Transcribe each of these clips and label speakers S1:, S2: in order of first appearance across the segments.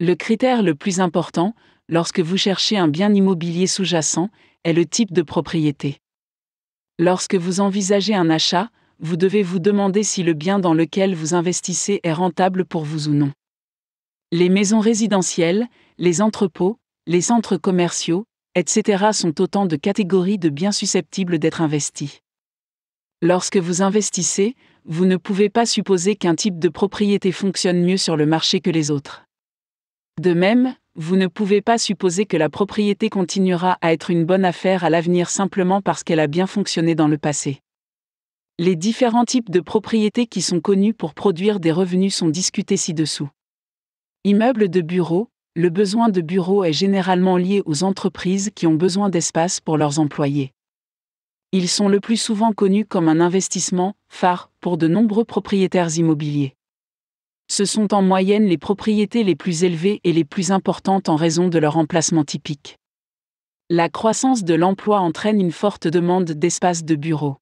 S1: Le critère le plus important, lorsque vous cherchez un bien immobilier sous-jacent, est le type de propriété. Lorsque vous envisagez un achat, vous devez vous demander si le bien dans lequel vous investissez est rentable pour vous ou non. Les maisons résidentielles, les entrepôts, les centres commerciaux, etc. sont autant de catégories de biens susceptibles d'être investis. Lorsque vous investissez, vous ne pouvez pas supposer qu'un type de propriété fonctionne mieux sur le marché que les autres. De même, vous ne pouvez pas supposer que la propriété continuera à être une bonne affaire à l'avenir simplement parce qu'elle a bien fonctionné dans le passé. Les différents types de propriétés qui sont connus pour produire des revenus sont discutés ci-dessous. Immeubles de bureaux, le besoin de bureaux est généralement lié aux entreprises qui ont besoin d'espace pour leurs employés. Ils sont le plus souvent connus comme un investissement phare pour de nombreux propriétaires immobiliers. Ce sont en moyenne les propriétés les plus élevées et les plus importantes en raison de leur emplacement typique. La croissance de l'emploi entraîne une forte demande d'espace de bureaux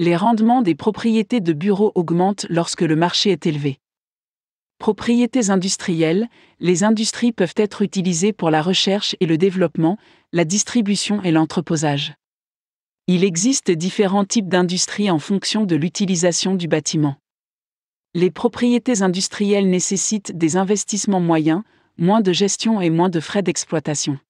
S1: les rendements des propriétés de bureaux augmentent lorsque le marché est élevé. Propriétés industrielles, les industries peuvent être utilisées pour la recherche et le développement, la distribution et l'entreposage. Il existe différents types d'industries en fonction de l'utilisation du bâtiment. Les propriétés industrielles nécessitent des investissements moyens, moins de gestion et moins de frais d'exploitation.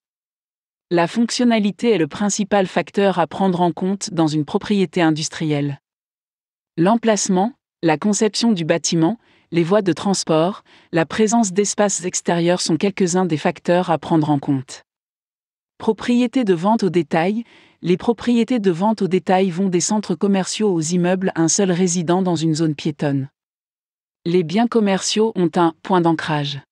S1: La fonctionnalité est le principal facteur à prendre en compte dans une propriété industrielle. L'emplacement, la conception du bâtiment, les voies de transport, la présence d'espaces extérieurs sont quelques-uns des facteurs à prendre en compte. Propriété de vente au détail, les propriétés de vente au détail vont des centres commerciaux aux immeubles un seul résident dans une zone piétonne. Les biens commerciaux ont un point d'ancrage.